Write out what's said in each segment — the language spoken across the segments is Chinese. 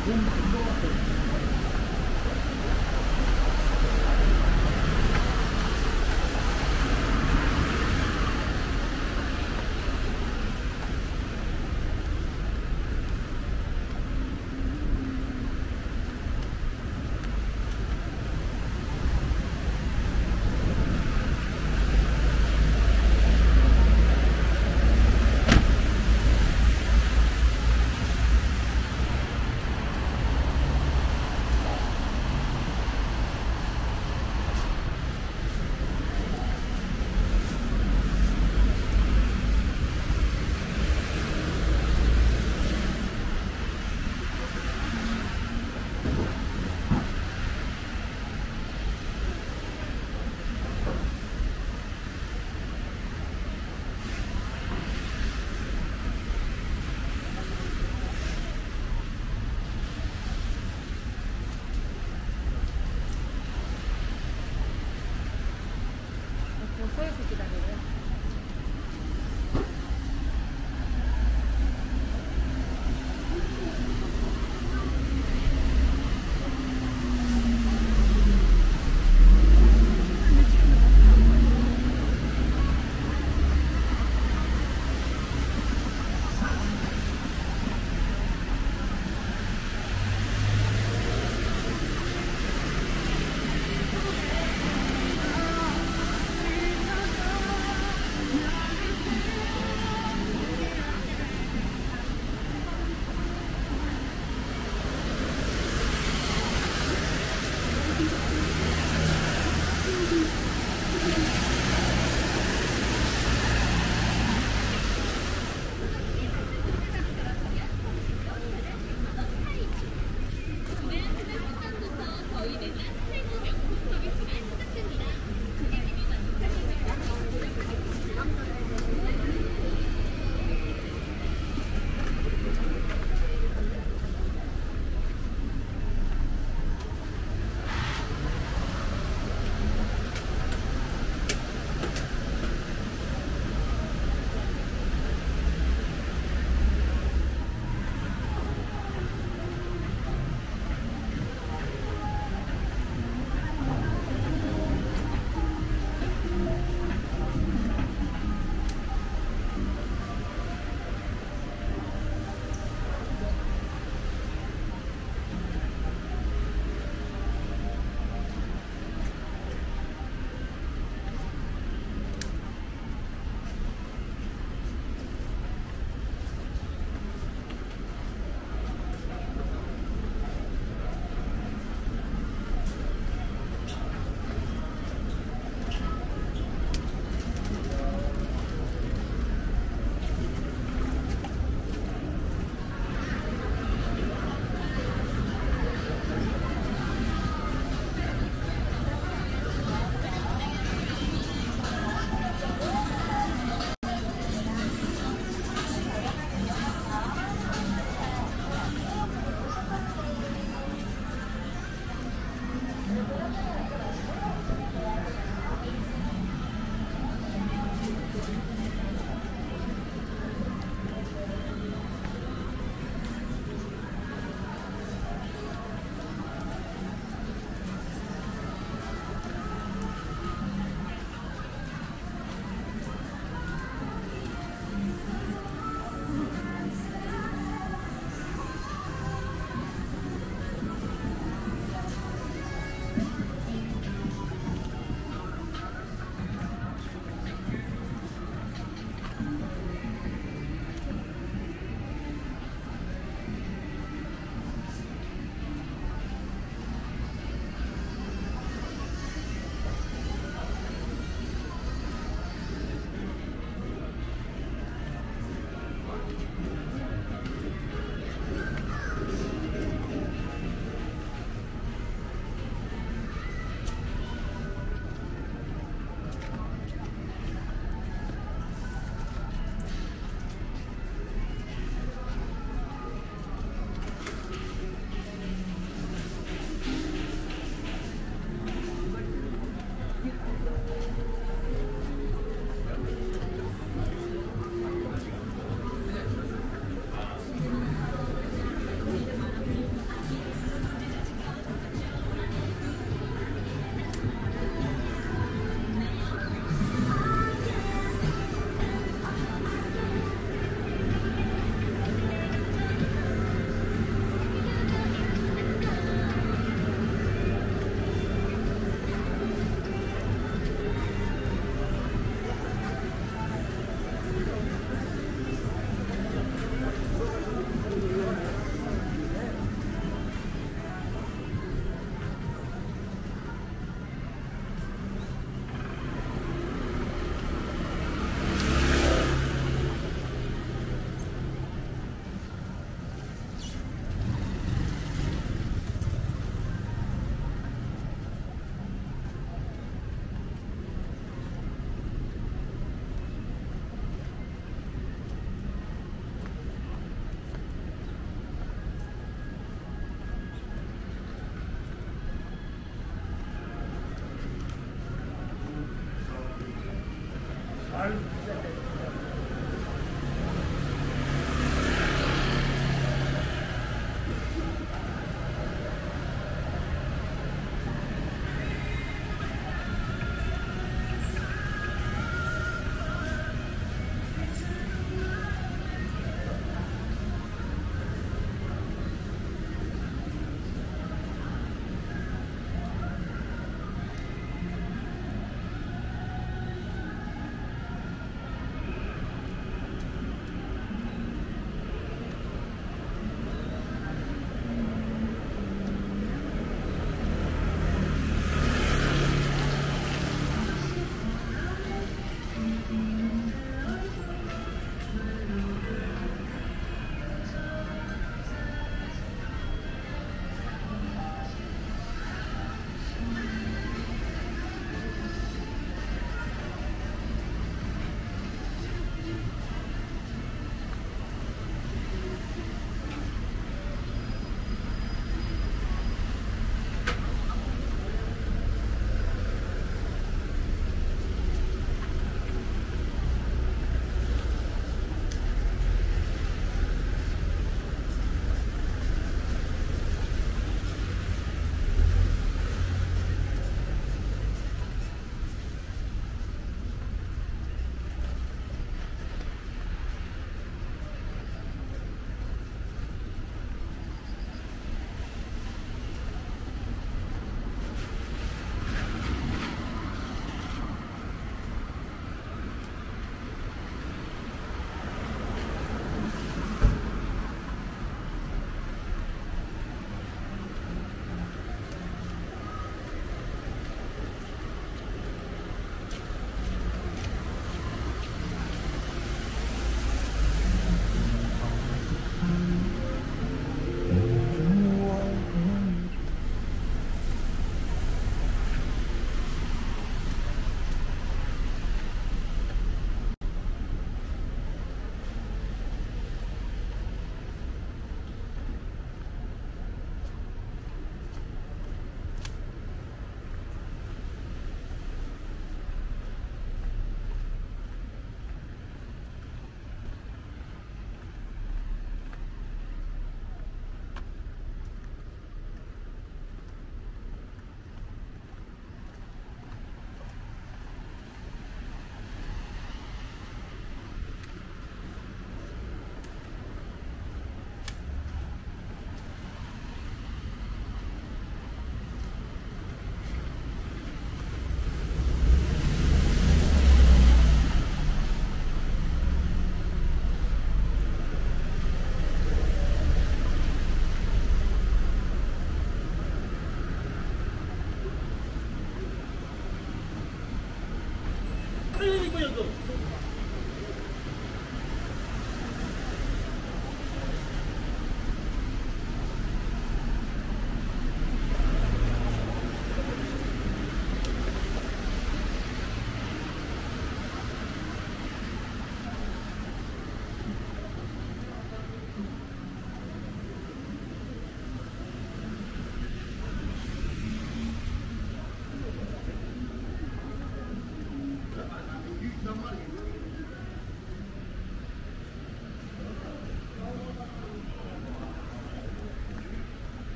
Thank you.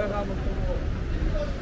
I don't.